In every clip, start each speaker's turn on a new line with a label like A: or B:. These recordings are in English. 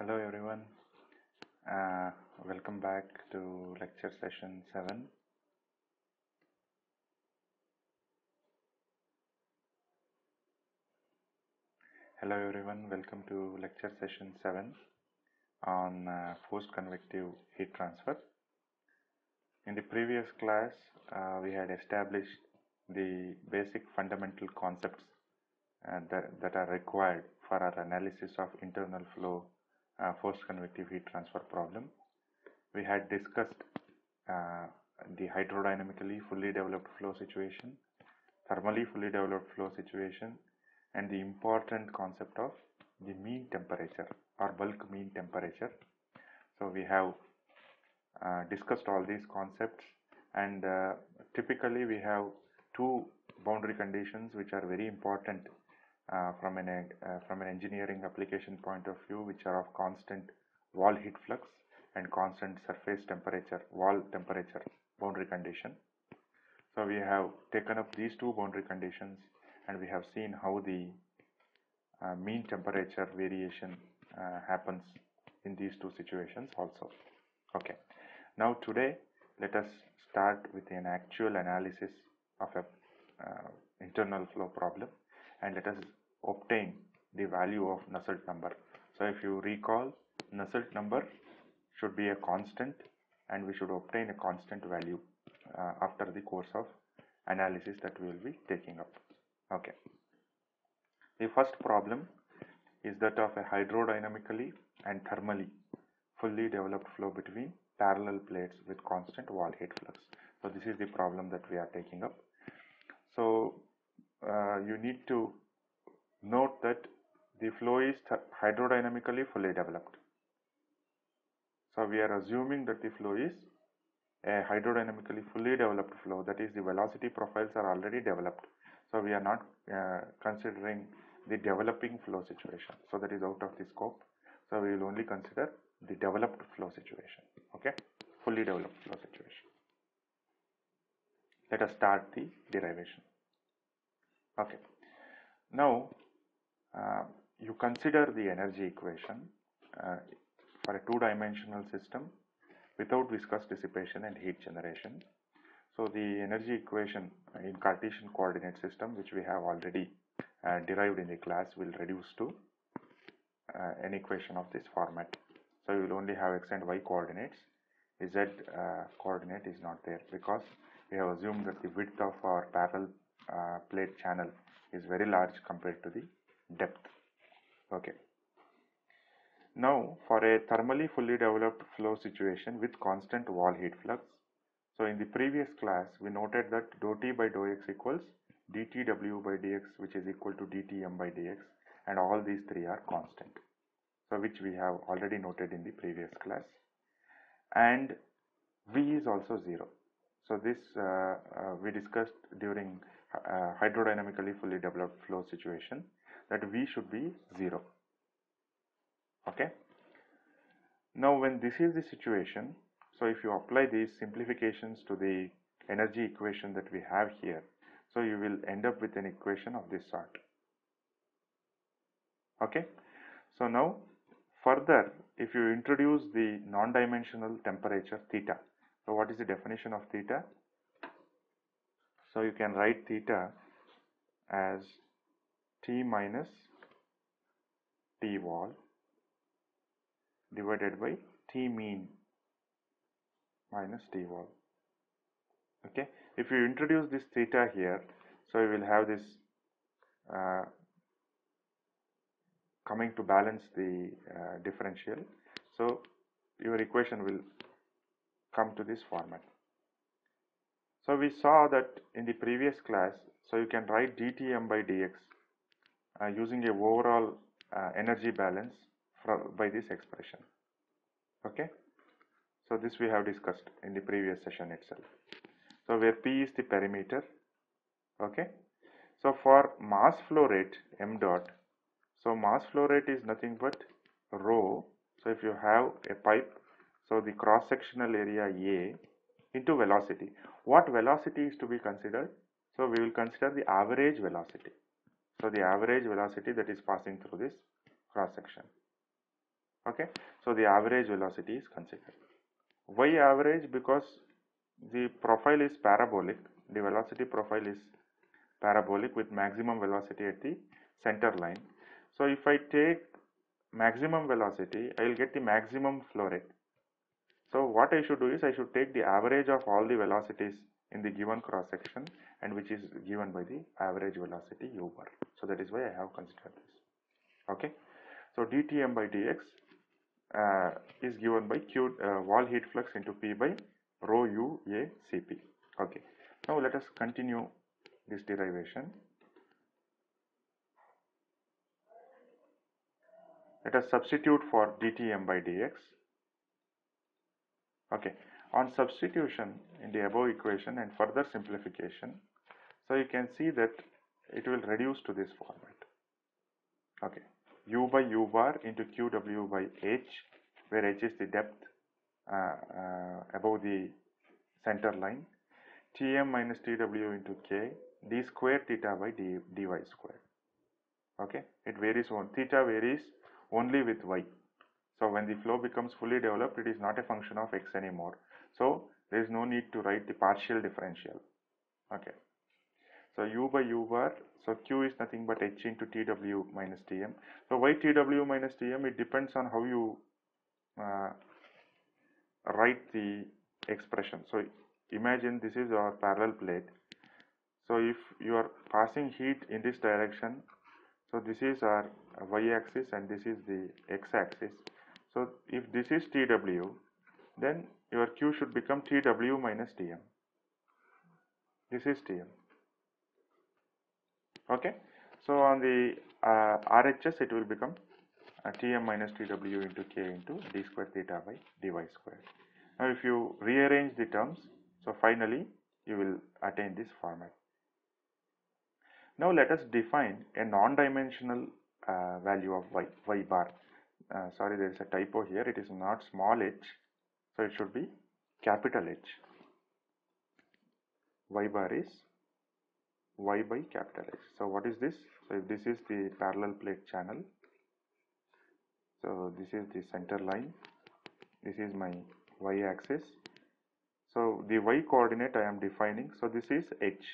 A: Hello everyone. Uh, welcome back to lecture session 7. Hello everyone, welcome to lecture session 7 on uh, forced convective heat transfer. In the previous class, uh, we had established the basic fundamental concepts uh, that, that are required for our analysis of internal flow uh, forced convective heat transfer problem. We had discussed uh, the hydrodynamically fully developed flow situation, thermally fully developed flow situation, and the important concept of the mean temperature or bulk mean temperature. So we have uh, discussed all these concepts and uh, typically we have two boundary conditions which are very important from an uh, from an engineering application point of view which are of constant wall heat flux and constant surface temperature wall temperature boundary condition. So we have taken up these two boundary conditions and we have seen how the uh, mean temperature variation uh, happens in these two situations also. Okay. Now today let us start with an actual analysis of a uh, internal flow problem and let us obtain the value of Nusselt number. So if you recall Nusselt number should be a constant and we should obtain a constant value uh, after the course of analysis that we will be taking up. Okay. The first problem is that of a hydrodynamically and thermally fully developed flow between parallel plates with constant wall heat flux. So this is the problem that we are taking up. So uh, you need to note that the flow is hydrodynamically fully developed. So we are assuming that the flow is a hydrodynamically fully developed flow that is the velocity profiles are already developed. So we are not uh, considering the developing flow situation. So that is out of the scope. So we will only consider the developed flow situation. Okay, fully developed flow situation. Let us start the derivation. Okay, now you consider the energy equation uh, for a two-dimensional system without viscous dissipation and heat generation. So the energy equation in Cartesian coordinate system which we have already uh, derived in the class will reduce to uh, an equation of this format. So you will only have x and y coordinates. Z uh, coordinate is not there because we have assumed that the width of our parallel uh, plate channel is very large compared to the depth. Okay. Now for a thermally fully developed flow situation with constant wall heat flux. So in the previous class we noted that dou T by dou X equals dTW by dx which is equal to dTm by dx and all these three are constant. So which we have already noted in the previous class and V is also 0. So this uh, uh, we discussed during uh, hydrodynamically fully developed flow situation that V should be 0. Okay. Now when this is the situation, so if you apply these simplifications to the energy equation that we have here, so you will end up with an equation of this sort. Okay. So now further if you introduce the non-dimensional temperature theta. So what is the definition of theta? So you can write theta as T minus T wall divided by T mean minus T wall. Okay, if you introduce this theta here, so you will have this uh, coming to balance the uh, differential. So your equation will come to this format. So we saw that in the previous class, so you can write dTm by dx using a overall uh, energy balance from by this expression. Okay. So this we have discussed in the previous session itself. So where P is the perimeter. Okay. So for mass flow rate m dot, so mass flow rate is nothing but rho. So if you have a pipe, so the cross sectional area A into velocity. What velocity is to be considered? So we will consider the average velocity. So the average velocity that is passing through this cross section. okay? So the average velocity is considered. Why average? Because the profile is parabolic. The velocity profile is parabolic with maximum velocity at the center line. So if i take maximum velocity i will get the maximum flow rate. So what i should do is i should take the average of all the velocities in the given cross section and which is given by the average velocity u bar. So that is why i have considered this. Okay? So dTm by dx uh, is given by q uh, wall heat flux into p by rho u a cp. Okay? Now let us continue this derivation. Let us substitute for dTm by dx. Okay? On substitution in the above equation and further simplification. So you can see that it will reduce to this format. Okay. U by u bar into qw by h where h is the depth uh, uh, above the center line. Tm minus tw into k d square theta by d, dy square. Okay. It varies on theta varies only with y. So when the flow becomes fully developed it is not a function of x anymore. So there is no need to write the partial differential. Okay. So u by u bar so q is nothing but h into tw minus tm so why tw minus tm it depends on how you uh, write the expression. So imagine this is our parallel plate. So if you are passing heat in this direction so this is our y-axis and this is the x-axis so if this is tw then your q should become tw minus tm this is tm okay? So on the uh, RHS it will become uh, tm minus tw into k into d square theta by dy square. Now if you rearrange the terms so finally you will attain this format now let us define a non-dimensional uh, value of y, y bar. Uh, sorry there is a typo here. It is not small h so it should be capital H y bar is y by capital H. So what is this? So if this is the parallel plate channel, so this is the center line, this is my y axis. So the y coordinate I am defining, so this is h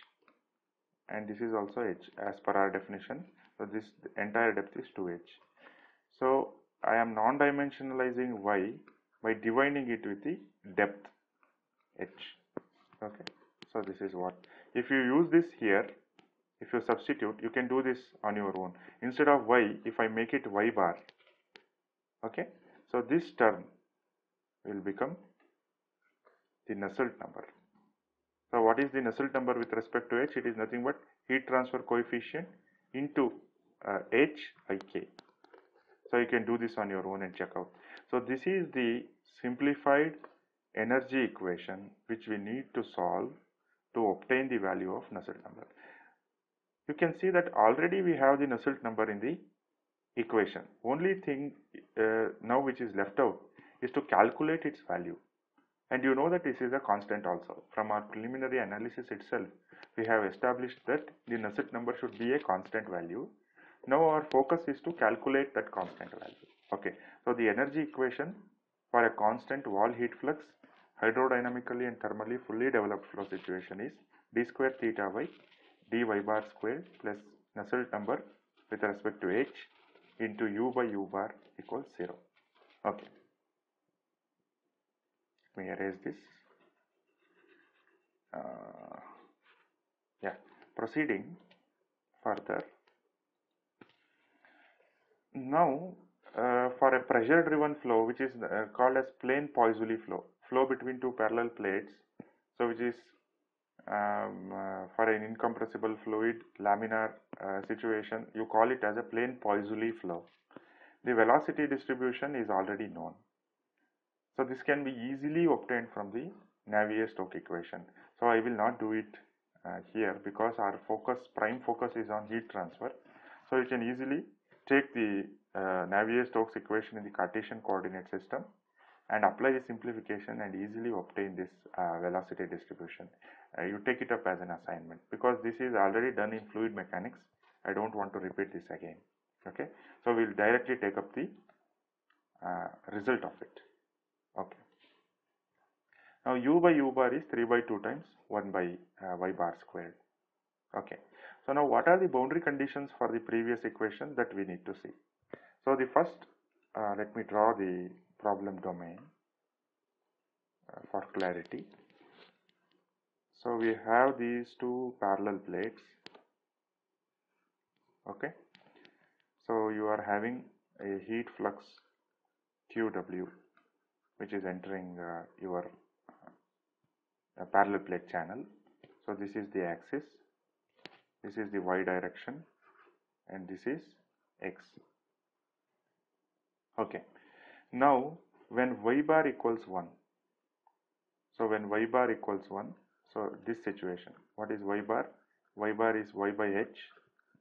A: and this is also h as per our definition. So this entire depth is 2h. So I am non-dimensionalizing y by dividing it with the depth h. Okay. So this is what. If you use this here if you substitute you can do this on your own. Instead of y if I make it y bar okay? So this term will become the Nusselt number. So what is the Nusselt number with respect to h? It is nothing but heat transfer coefficient into uh, h ik so you can do this on your own and check out. So this is the simplified energy equation which we need to solve to obtain the value of Nusselt number. You can see that already we have the Nusselt number in the equation. Only thing uh, now which is left out is to calculate its value. And you know that this is a constant also. From our preliminary analysis itself, we have established that the Nusselt number should be a constant value. Now our focus is to calculate that constant value. Okay, so the energy equation for a constant wall heat flux hydrodynamically and thermally fully developed flow situation is d square theta by dy bar square plus Nusselt number with respect to h into u by u bar equals 0. Okay. Let me erase this. Uh, yeah, proceeding further. Now, for a pressure driven flow which is uh, called as plane Poiseuille flow flow between two parallel plates. So which is um, uh, for an incompressible fluid laminar uh, situation you call it as a plane Poiseuille flow. The velocity distribution is already known. So this can be easily obtained from the Navier-Stokes equation. So I will not do it uh, here because our focus prime focus is on heat transfer. So you can easily take the uh, Navier-Stokes equation in the Cartesian coordinate system and apply the simplification and easily obtain this uh, velocity distribution. Uh, you take it up as an assignment because this is already done in fluid mechanics. I don't want to repeat this again. Okay, so we'll directly take up the uh, result of it. Okay. Now u by u bar is 3 by 2 times 1 by uh, y bar squared. Okay. So now what are the boundary conditions for the previous equation that we need to see? So the first, uh, let me draw the problem domain uh, for clarity. So we have these two parallel plates. Okay. So you are having a heat flux QW which is entering uh, your uh, parallel plate channel. So this is the axis, this is the y direction and this is x. Okay. Now when y bar equals 1, so when y bar equals 1, so this situation, what is y bar? y bar is y by h.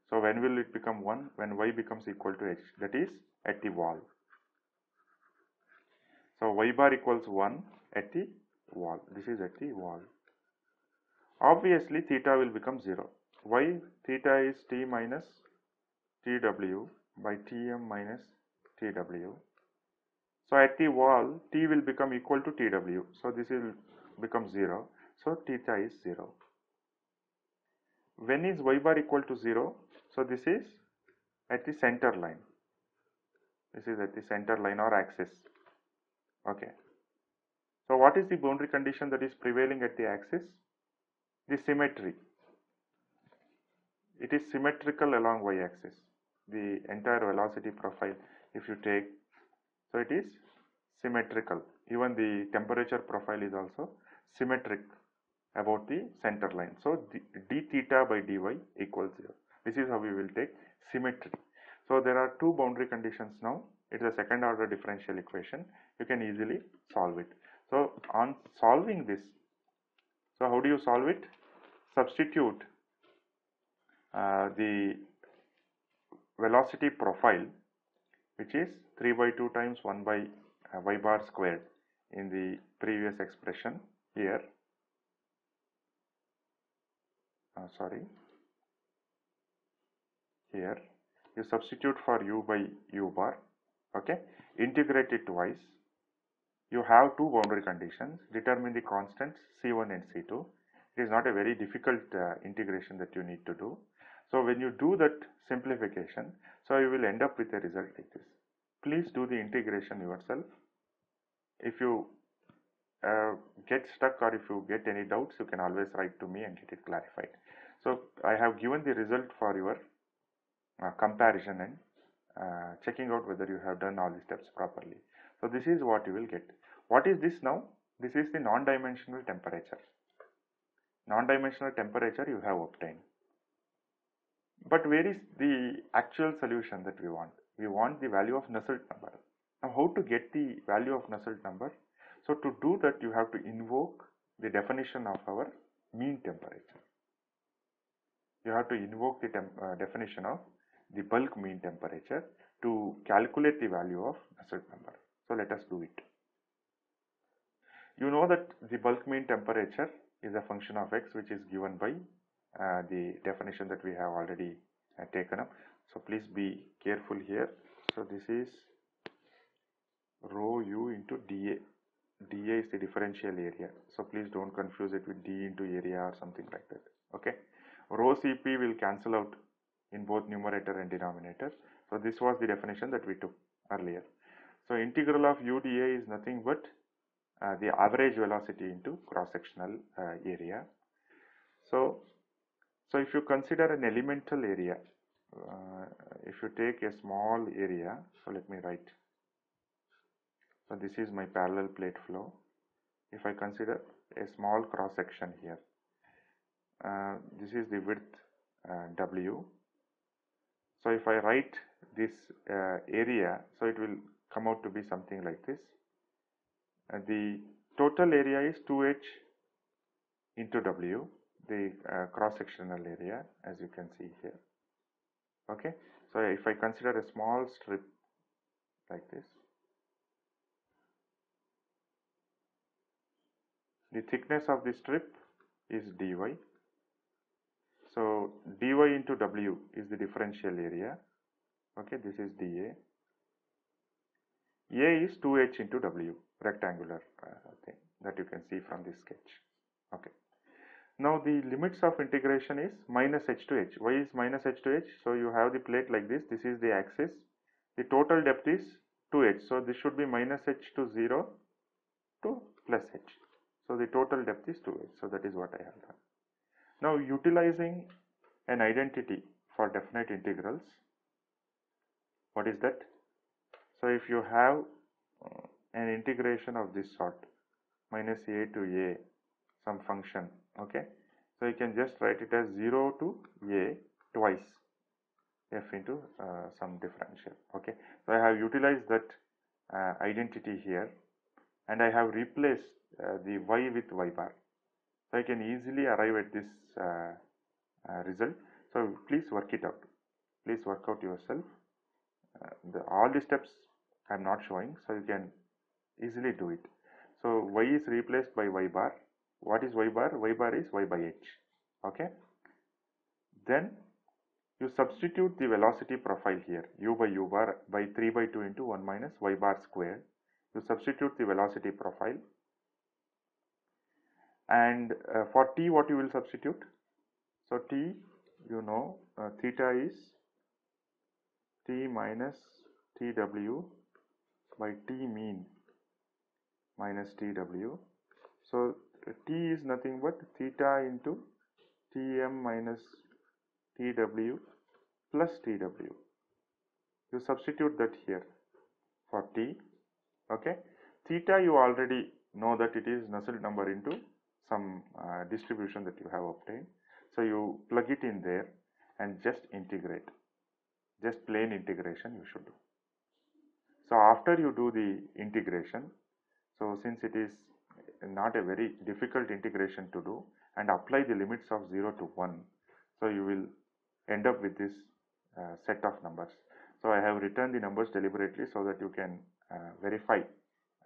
A: So when will it become 1? When y becomes equal to h, that is at the wall. So y bar equals 1 at the wall. This is at the wall. Obviously theta will become 0. Why theta is t minus tw by tm minus tw. So at the wall t will become equal to tw. So this will become 0. So theta is 0. When is y bar equal to 0? So this is at the center line. This is at the center line or axis. Okay. So what is the boundary condition that is prevailing at the axis? The symmetry. It is symmetrical along y-axis. The entire velocity profile, if you take, so it is symmetrical. Even the temperature profile is also symmetric about the center line. So d theta by dy equals 0. This is how we will take symmetry. So there are two boundary conditions now. It is a second order differential equation. You can easily solve it. So on solving this, so how do you solve it? Substitute uh, the velocity profile which is 3 by 2 times 1 by uh, y bar squared in the previous expression here. Uh, sorry, here. You substitute for u by u bar, okay, integrate it twice. You have two boundary conditions. Determine the constants c1 and c2 it is not a very difficult uh, integration that you need to do. So when you do that simplification so you will end up with a result like this please do the integration yourself if you uh, get stuck or if you get any doubts you can always write to me and get it clarified so i have given the result for your uh, comparison and uh, checking out whether you have done all the steps properly so this is what you will get. What is this now? This is the non-dimensional temperature. Non-dimensional temperature you have obtained. But where is the actual solution that we want? We want the value of Nusselt number. Now how to get the value of Nusselt number? So to do that you have to invoke the definition of our mean temperature. You have to invoke the uh, definition of the bulk mean temperature to calculate the value of Nusselt number. So let us do it. You know that the bulk mean temperature is a function of x which is given by the definition that we have already uh, taken up. So please be careful here. So this is rho u into dA. dA is the differential area. So please don't confuse it with d into area or something like that. Okay. Rho Cp will cancel out in both numerator and denominator. So this was the definition that we took earlier. So integral of u dA is nothing but uh, the average velocity into cross-sectional uh, area. So, so if you consider an elemental area, uh, if you take a small area, so let me write. So this is my parallel plate flow. If I consider a small cross section here, uh, this is the width uh, W. So if I write this uh, area, so it will come out to be something like this. Uh, the total area is 2h into w, the uh, cross-sectional area as you can see here. Okay, so if I consider a small strip like this, the thickness of the strip is dy. So dy into w is the differential area. Okay, this is dA A is 2h into W, rectangular uh, thing that you can see from this sketch. Okay. Now the limits of integration is minus h to h. Why is minus h to h? So you have the plate like this. This is the axis. The total depth is 2h. So this should be minus h to 0 to plus h. So the total depth is 2h. So that is what I have done. Now utilizing an identity for definite integrals. What is that? So if you have uh, an integration of this sort minus a to a some function okay? So you can just write it as 0 to a twice. F into uh, some differential. Okay? So I have utilized that uh, identity here. And I have replaced uh, the y with y bar. So I can easily arrive at this uh, uh, result. So please work it out. Please work out yourself. Uh, the, all the steps I am not showing so you can easily do it. So y is replaced by y bar what is y bar? Y bar is y by h. Okay? Then you substitute the velocity profile here. U by u bar by 3 by 2 into 1 minus y bar square. You substitute the velocity profile. And uh, for t what you will substitute? So t you know uh, theta is t minus tw by t mean minus tw so t is nothing but theta into tm minus tw plus tw. You substitute that here for t okay? Theta you already know that it is Nusselt number into some uh, distribution that you have obtained. So you plug it in there and just integrate. Just plain integration you should do. So after you do the integration so since it is not a very difficult integration to do and apply the limits of 0 to 1 so you will end up with this uh, set of numbers. So i have written the numbers deliberately so that you can uh, verify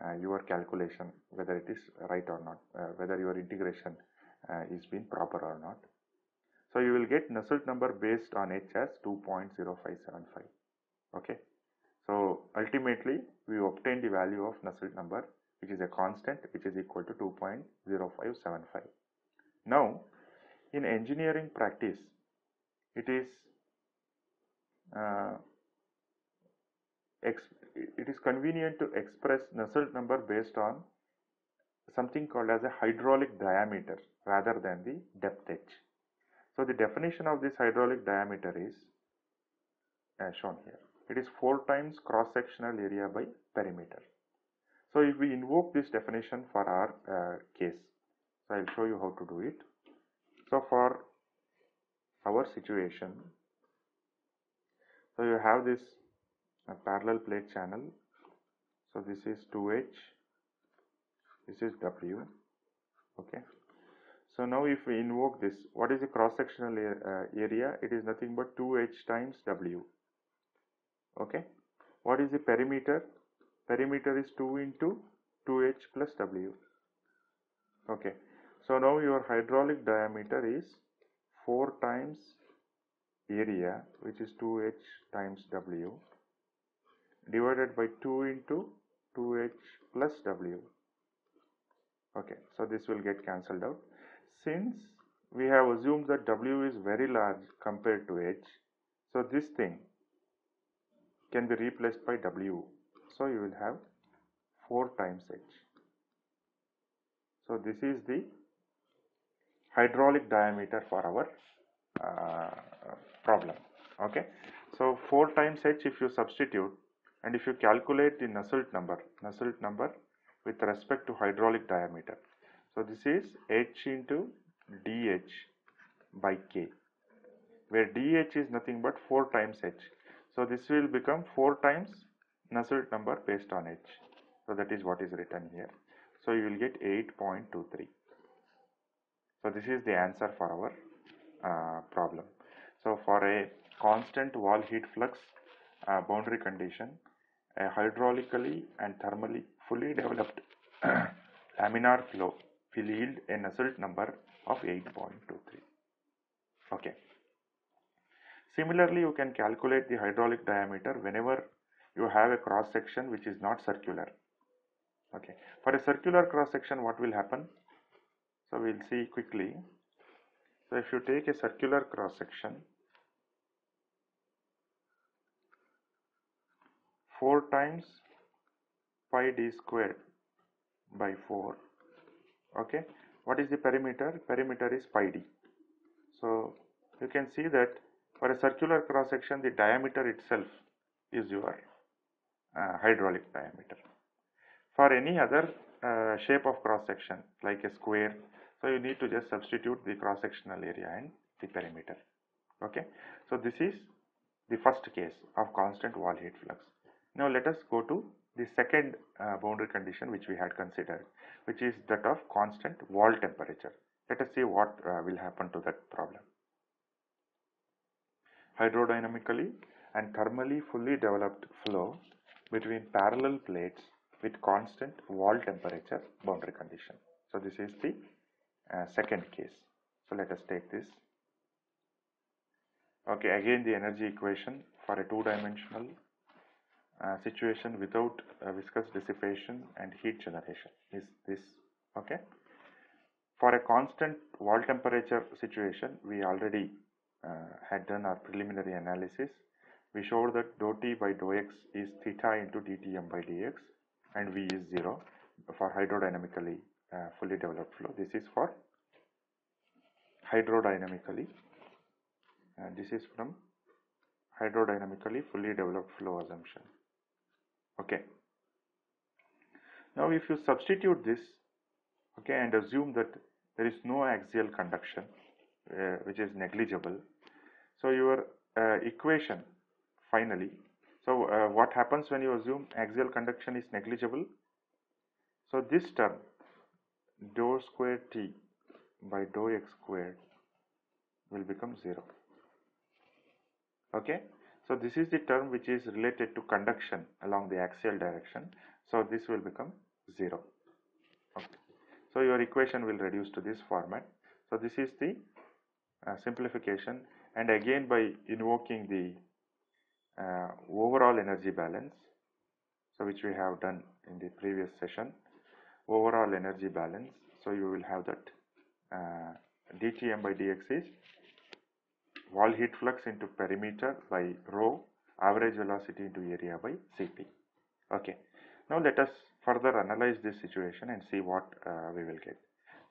A: uh, your calculation whether it is right or not uh, whether your integration uh, is been proper or not. So you will get Nusselt number based on h as 2.0575 okay? So ultimately we obtain the value of Nusselt number which is a constant which is equal to 2.0575 now in engineering practice it is uh, it is convenient to express Nusselt number based on something called as a hydraulic diameter rather than the depth h. So the definition of this hydraulic diameter is as shown here. It is 4 times cross-sectional area by perimeter. So if we invoke this definition for our uh, case, so I'll show you how to do it. So for our situation, so you have this a parallel plate channel. So this is 2h this is w okay. So now if we invoke this what is the cross sectional uh, area? It is nothing but 2h times w okay. What is the perimeter perimeter is 2 into 2h plus w. Okay. So now your hydraulic diameter is 4 times area which is 2h times w divided by 2 into 2h plus w. Okay. So this will get cancelled out. Since we have assumed that w is very large compared to h so this thing can be replaced by w so you will have 4 times h so this is the hydraulic diameter for our uh, problem okay so 4 times h if you substitute and if you calculate the Nusselt number, Nusselt number with respect to hydraulic diameter. So this is h into dh by k where dh is nothing but 4 times h. So this will become 4 times Nusselt number based on h. So that is what is written here. So you will get 8.23. So this is the answer for our uh, problem. So for a constant wall heat flux uh, boundary condition a hydraulically and thermally fully developed laminar flow will yield a Nusselt number of 8.23. Okay. Similarly, you can calculate the hydraulic diameter whenever you have a cross section which is not circular. Okay. For a circular cross section what will happen? So we'll see quickly. So if you take a circular cross section 4 times pi d squared by 4 okay. What is the perimeter? Perimeter is pi d. So you can see that for a circular cross section the diameter itself is your hydraulic diameter. For any other uh, shape of cross section like a square so you need to just substitute the cross sectional area and the perimeter. Okay? So this is the first case of constant wall heat flux. Now let us go to the second uh, boundary condition which we had considered which is that of constant wall temperature. Let us see what uh, will happen to that problem. Hydrodynamically and thermally fully developed flow between parallel plates with constant wall temperature boundary condition. So this is the uh, second case. So let us take this. Okay, again the energy equation for a two-dimensional uh, situation without uh, viscous dissipation and heat generation is this. Okay. For a constant wall temperature situation, we already uh, had done our preliminary analysis. We showed that dou T by dou X is theta into dTm by dx and V is 0 for hydrodynamically uh, fully developed flow. This is for hydrodynamically and this is from hydrodynamically fully developed flow assumption. Okay. Now if you substitute this okay and assume that there is no axial conduction uh, which is negligible. So your uh, equation finally so uh, what happens when you assume axial conduction is negligible? So this term dou square t by dou x squared will become 0. Okay. So this is the term which is related to conduction along the axial direction. So this will become 0. Okay. So your equation will reduce to this format. So this is the uh, simplification and again by invoking the uh, overall energy balance so which we have done in the previous session. Overall energy balance so you will have that uh, dTm by dx is wall heat flux into perimeter by rho average velocity into area by Cp. Okay. Now let us further analyze this situation and see what uh, we will get.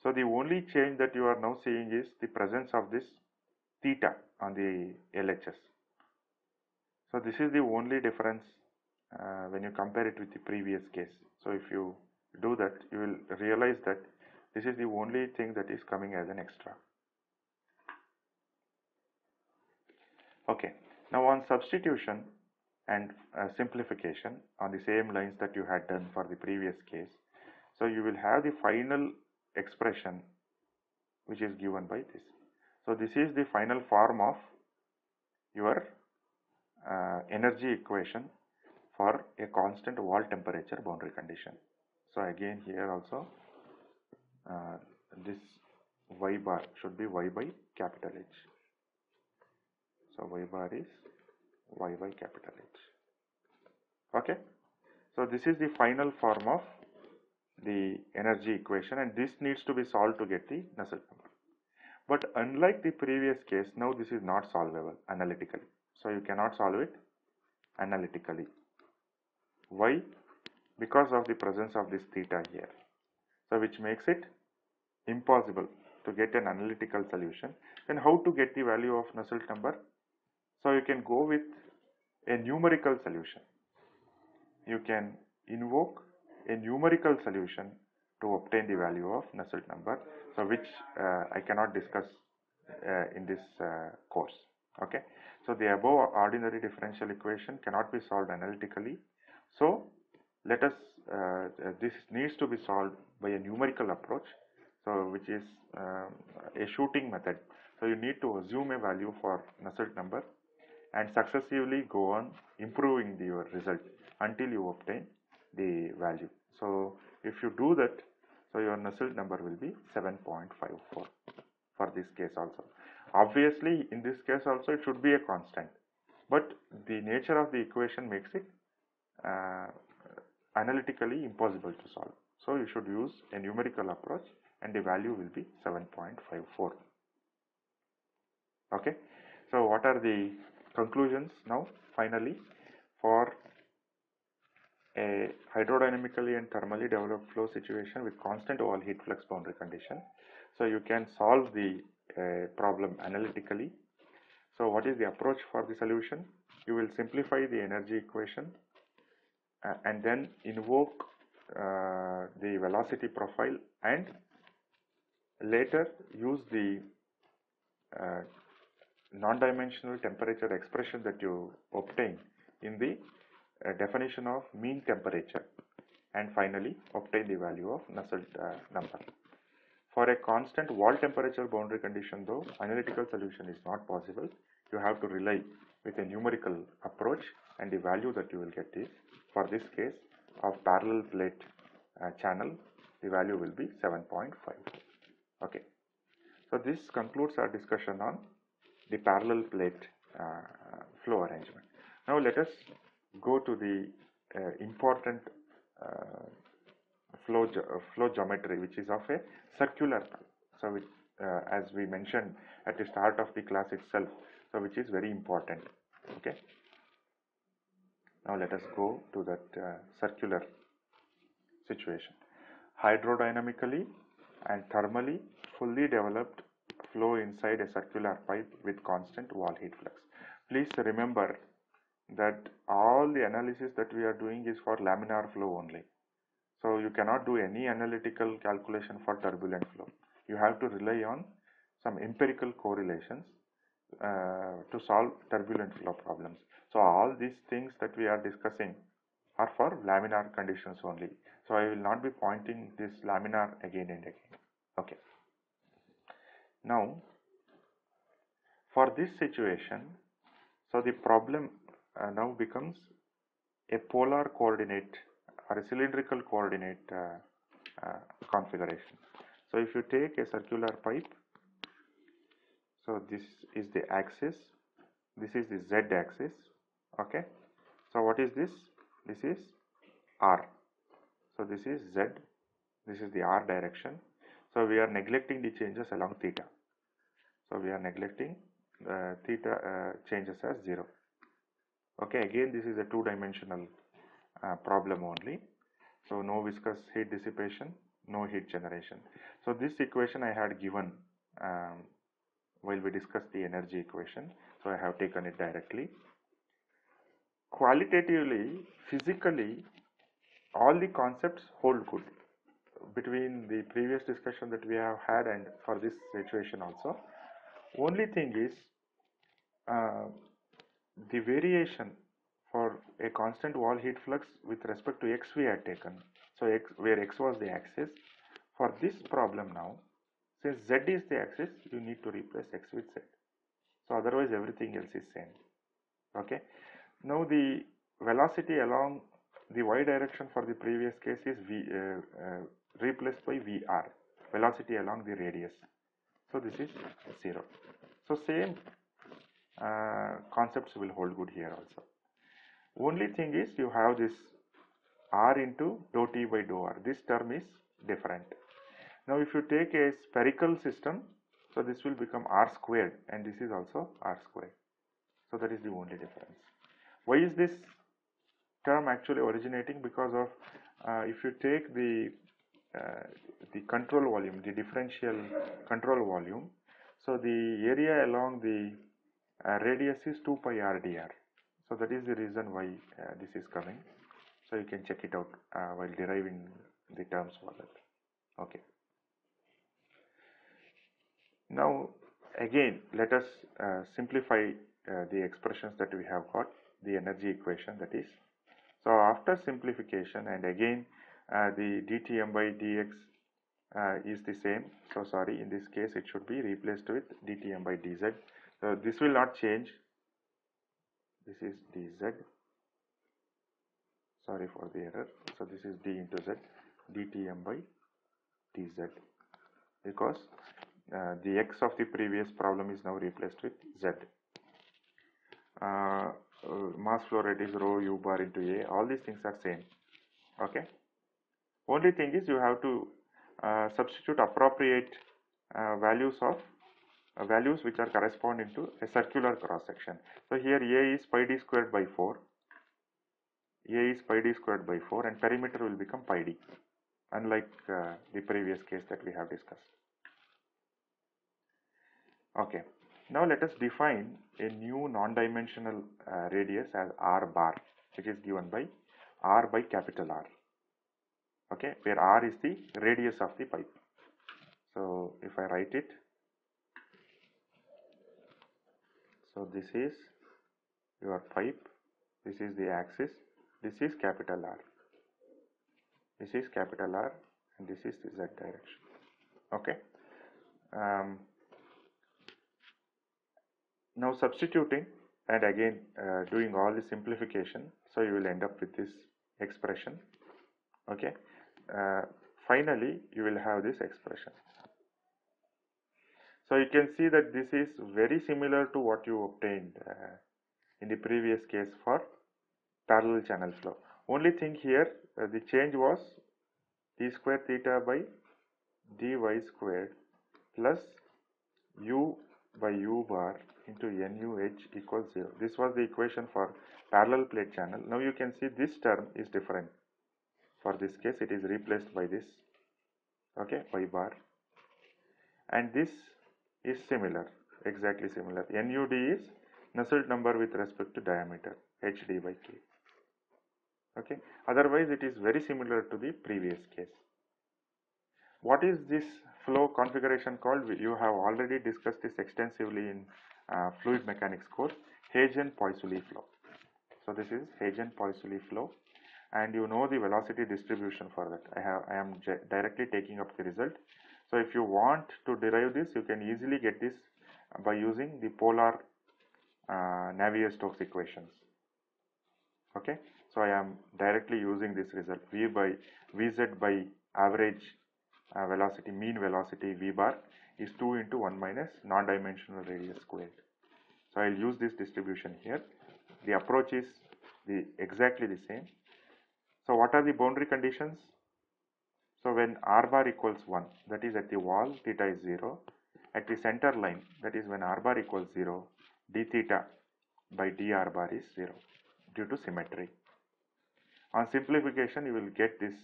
A: So the only change that you are now seeing is the presence of this theta on the LHS so this is the only difference uh, when you compare it with the previous case. So if you do that, you will realize that this is the only thing that is coming as an extra. Okay, now on substitution and uh, simplification on the same lines that you had done for the previous case. So you will have the final expression which is given by this. So this is the final form of your uh, energy equation for a constant wall temperature boundary condition. So again here also uh, this y bar should be y by capital H. So y bar is y by capital H. Okay. So this is the final form of the energy equation and this needs to be solved to get the Nusselt number. But unlike the previous case, now this is not solvable analytically. So you cannot solve it analytically. Why? Because of the presence of this theta here. So which makes it impossible to get an analytical solution. Then how to get the value of Nusselt number? So you can go with a numerical solution. You can invoke a numerical solution to obtain the value of Nusselt number. So which uh, I cannot discuss uh, in this uh, course. Okay. So the above ordinary differential equation cannot be solved analytically. So let us, uh, this needs to be solved by a numerical approach. So which is um, a shooting method. So you need to assume a value for Nusselt number and successively go on improving the, your result until you obtain the value. So if you do that, so your Nusselt number will be 7.54 for this case also. Obviously, in this case also it should be a constant, but the nature of the equation makes it uh, analytically impossible to solve. So you should use a numerical approach and the value will be 7.54. Okay. So what are the conclusions now finally for a hydrodynamically and thermally developed flow situation with constant wall heat flux boundary condition. So you can solve the problem analytically. So what is the approach for the solution? You will simplify the energy equation uh, and then invoke uh, the velocity profile and later use the uh, non-dimensional temperature expression that you obtain in the uh, definition of mean temperature and finally obtain the value of Nusselt uh, number. For a constant wall temperature boundary condition though analytical solution is not possible. You have to rely with a numerical approach and the value that you will get is for this case of parallel plate uh, channel the value will be 7.5 okay. So this concludes our discussion on the parallel plate uh, flow arrangement. Now let us go to the uh, important uh, flow ge flow geometry which is of a circular so it, uh, as we mentioned at the start of the class itself so which is very important okay now let us go to that uh, circular situation. Hydrodynamically and thermally fully developed flow inside a circular pipe with constant wall heat flux. Please remember that all the analysis that we are doing is for laminar flow only. So you cannot do any analytical calculation for turbulent flow. You have to rely on some empirical correlations uh, to solve turbulent flow problems. So all these things that we are discussing are for laminar conditions only. So I will not be pointing this laminar again and again. Okay. Now for this situation, so the problem uh, now becomes a polar coordinate or a cylindrical coordinate uh, uh, configuration. So if you take a circular pipe, so this is the axis, this is the z axis, okay? So what is this? This is r. So this is z this is the r direction. So we are neglecting the changes along theta. So we are neglecting the theta uh, changes as 0 okay again this is a two dimensional uh, problem only. So no viscous heat dissipation no heat generation. So this equation i had given um, while we discussed the energy equation. So i have taken it directly. Qualitatively, physically, all the concepts hold good between the previous discussion that we have had and for this situation also. Only thing is uh, the variation for a constant wall heat flux with respect to x we had taken. So x where x was the axis. For this problem now, since z is the axis, you need to replace x with z. So otherwise everything else is same. Okay. Now the velocity along the y direction for the previous case is v uh, uh, replaced by vr velocity along the radius so this is 0 so same uh, concepts will hold good here also only thing is you have this r into dou t by dou r this term is different now if you take a spherical system so this will become r squared and this is also r squared so that is the only difference why is this term actually originating? Because of uh, if you take the uh, the control volume, the differential control volume, so the area along the uh, radius is 2 pi rdr. So that is the reason why uh, this is coming. So you can check it out uh, while deriving the terms for that. Okay. Now again let us uh, simplify the expressions that we have got the energy equation that is. So after simplification and again uh, the dTm by dx uh, is the same. So sorry in this case it should be replaced with dTm by dz. So this will not change. This is dz. Sorry for the error. So this is d into z dTm by dz because uh, the x of the previous problem is now replaced with z. Uh, uh, mass flow rate is rho u bar into a all these things are same okay only thing is you have to uh, substitute appropriate uh, values of values which are corresponding to a circular cross section. So here a is pi d squared by 4 a is pi d squared by 4 and perimeter will become pi d unlike uh, the previous case that we have discussed. Okay. Now let us define a new non-dimensional uh, radius as r bar which is given by r by capital R. Okay. Where r is the radius of the pipe. So if I write it so this is your pipe this is the axis this is capital R. This is capital R and this is the z direction. Okay? Um, now substituting and again uh, doing all the simplification so you will end up with this expression. Okay? Uh, finally you will have this expression so you can see that this is very similar to what you obtained uh, in the previous case for parallel channel flow only thing here uh, the change was d square theta by dy squared plus u by u bar into nuh equals 0. This was the equation for parallel plate channel. Now you can see this term is different. For this case it is replaced by this okay y bar and this is similar exactly similar. NUD is Nusselt number with respect to diameter HD by K okay otherwise it is very similar to the previous case. What is this flow configuration called? You have already discussed this extensively in uh, fluid mechanics course, Hagen-Poiseuille flow. So this is Hagen-Poiseuille flow and you know the velocity distribution for that. I have I am directly taking up the result. So if you want to derive this, you can easily get this by using the polar uh, Navier-Stokes equations. Okay, so I am directly using this result V by Vz by average uh, velocity mean velocity v bar is 2 into 1 minus non-dimensional radius squared. So I'll use this distribution here. The approach is the exactly the same. So what are the boundary conditions? So when r bar equals 1 that is at the wall theta is 0 at the center line that is when r bar equals 0 d theta by dr bar is 0 due to symmetry. On simplification you will get this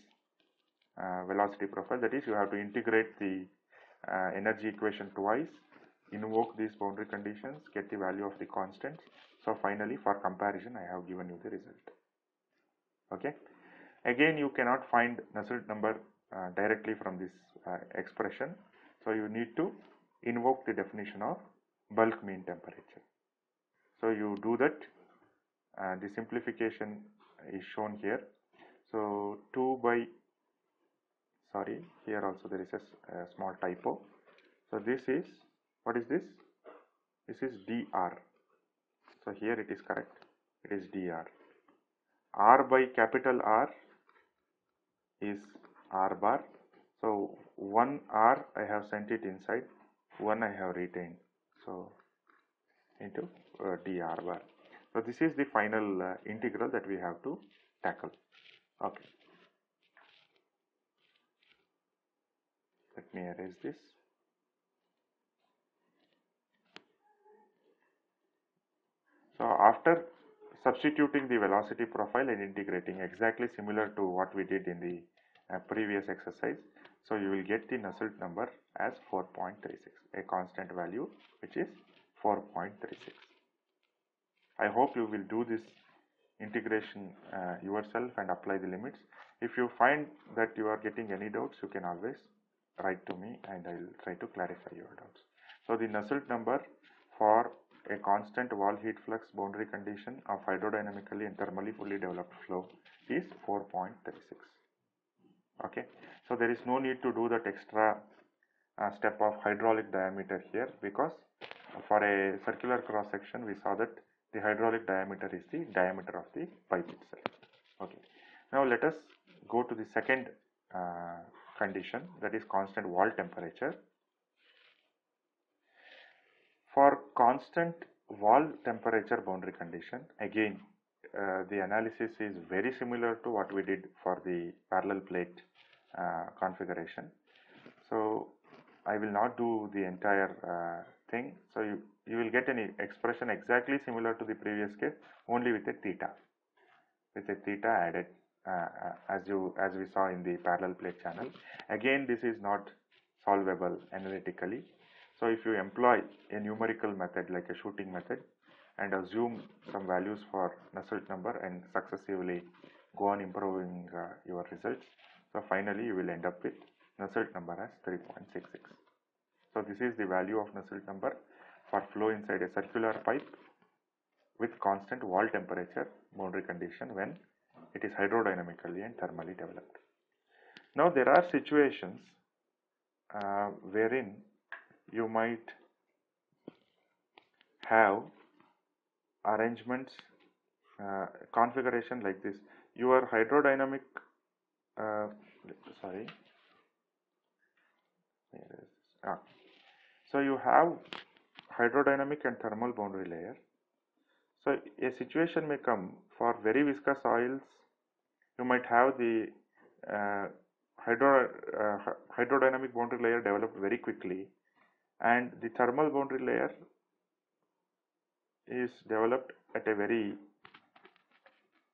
A: uh, velocity profile. That is you have to integrate the uh, energy equation twice invoke these boundary conditions get the value of the constants so finally for comparison I have given you the result. Okay? Again you cannot find Nusselt number uh, directly from this uh, expression. So you need to invoke the definition of bulk mean temperature. So you do that the simplification is shown here. So 2 by sorry here also there is a, a small typo. So this is what is this? This is dr so here it is correct. It is dr r by capital r is r bar. So 1 r i have sent it inside. 1 i have retained. So into uh, dr bar. So this is the final uh, integral that we have to tackle. Okay. Let me erase this. So after substituting the velocity profile and integrating exactly similar to what we did in the previous exercise so you will get the Nusselt number as 4.36 a constant value which is 4.36 I hope you will do this integration uh, yourself and apply the limits if you find that you are getting any doubts you can always write to me and I will try to clarify your doubts. So the Nusselt number for a constant wall heat flux boundary condition of hydrodynamically and thermally fully developed flow is 4.36. Okay, so there is no need to do that extra uh, step of hydraulic diameter here because for a circular cross section we saw that the hydraulic diameter is the diameter of the pipe itself. Okay, now let us go to the second uh, condition that is constant wall temperature. For constant wall temperature boundary condition again the analysis is very similar to what we did for the parallel plate uh, configuration. So I will not do the entire uh, thing. So you, you will get an expression exactly similar to the previous case only with a theta. With a theta added uh, uh, as you as we saw in the parallel plate channel. Again this is not solvable analytically. So if you employ a numerical method like a shooting method and assume some values for Nusselt number and successively go on improving uh, your results. So finally you will end up with Nusselt number as 3.66. So this is the value of Nusselt number for flow inside a circular pipe with constant wall temperature boundary condition when it is hydrodynamically and thermally developed. Now there are situations uh, wherein you might have arrangements uh, configuration like this. Your hydrodynamic uh, sorry. Ah. so you have hydrodynamic and thermal boundary layer. So a situation may come for very viscous oils. You might have the uh, hydro, uh, hydrodynamic boundary layer developed very quickly. And the thermal boundary layer is developed at a very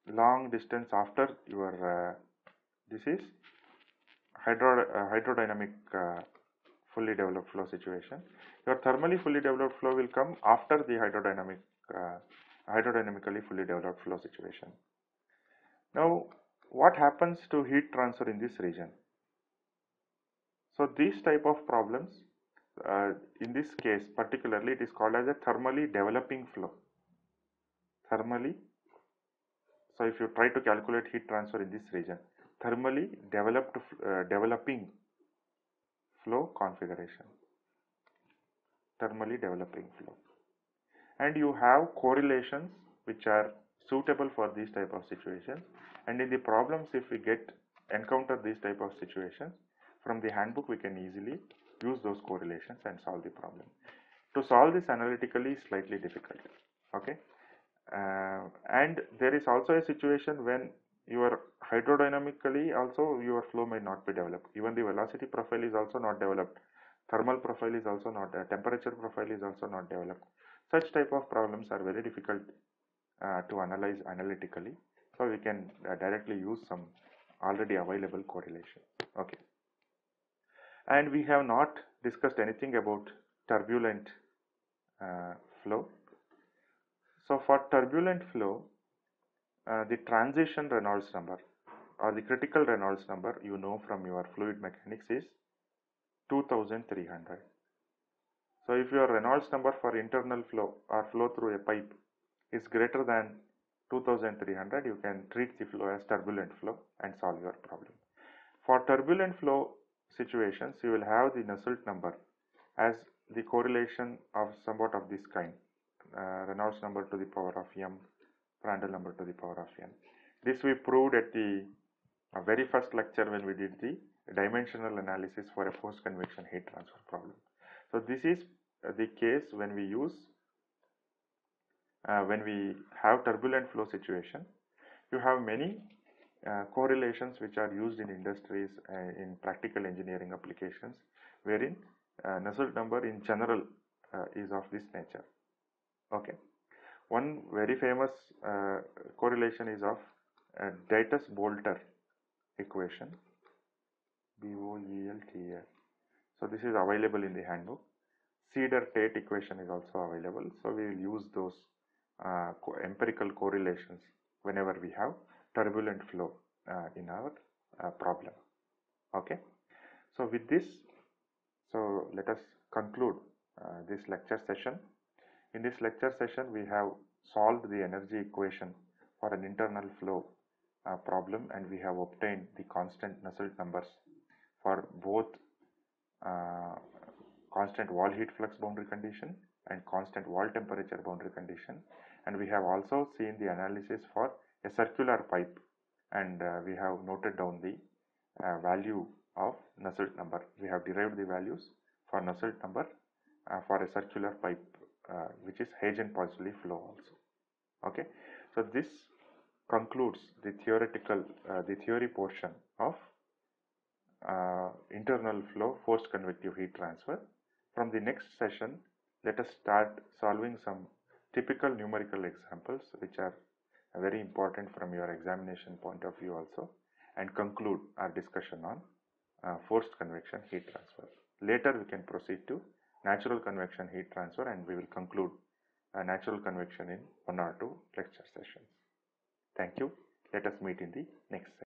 A: long distance after your uh, this is hydro, uh, hydrodynamic uh, fully developed flow situation. Your thermally fully developed flow will come after the hydrodynamic uh, hydrodynamically fully developed flow situation. Now what happens to heat transfer in this region? So these type of problems uh, in this case particularly it is called as a thermally developing flow. Thermally so if you try to calculate heat transfer in this region thermally developed uh, developing flow configuration. Thermally developing flow. And you have correlations which are suitable for these type of situations. And in the problems if we get encounter these type of situations from the handbook we can easily use those correlations and solve the problem. To solve this analytically is slightly difficult. Okay, uh, and there is also a situation when your hydrodynamically also your flow may not be developed. Even the velocity profile is also not developed. Thermal profile is also not. Uh, temperature profile is also not developed. Such type of problems are very difficult uh, to analyze analytically. So we can uh, directly use some already available correlation. Okay and we have not discussed anything about turbulent uh, flow. So for turbulent flow, uh, the transition Reynolds number or the critical Reynolds number you know from your fluid mechanics is 2300. So if your Reynolds number for internal flow or flow through a pipe is greater than 2300, you can treat the flow as turbulent flow and solve your problem. For turbulent flow, situations you will have the Nusselt number as the correlation of somewhat of this kind uh, Reynolds number to the power of m Prandtl number to the power of n. This we proved at the uh, very first lecture when we did the dimensional analysis for a post convection heat transfer problem. So this is uh, the case when we use uh, when we have turbulent flow situation. You have many uh, correlations which are used in industries uh, in practical engineering applications wherein uh, Nusselt number in general uh, is of this nature. Okay. One very famous uh, correlation is of uh, Dittus-Boelter equation B-O-E-L-T-A. So this is available in the handbook. Sieder-Tate equation is also available. So we will use those co empirical correlations whenever we have turbulent flow uh, in our uh, problem. Okay? So with this so let us conclude uh, this lecture session. In this lecture session we have solved the energy equation for an internal flow uh, problem and we have obtained the constant Nusselt numbers for both uh, constant wall heat flux boundary condition and constant wall temperature boundary condition. And we have also seen the analysis for a circular pipe and uh, we have noted down the uh, value of Nusselt number. We have derived the values for Nusselt number uh, for a circular pipe uh, which is Hagen Poiseuille flow also. Okay, so this concludes the theoretical, uh, the theory portion of uh, internal flow forced convective heat transfer. From the next session, let us start solving some typical numerical examples which are very important from your examination point of view also and conclude our discussion on uh, forced convection heat transfer. Later we can proceed to natural convection heat transfer and we will conclude uh, natural convection in one or two lecture sessions. Thank you. Let us meet in the next session.